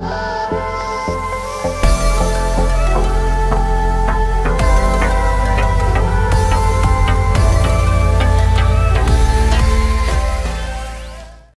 Oh!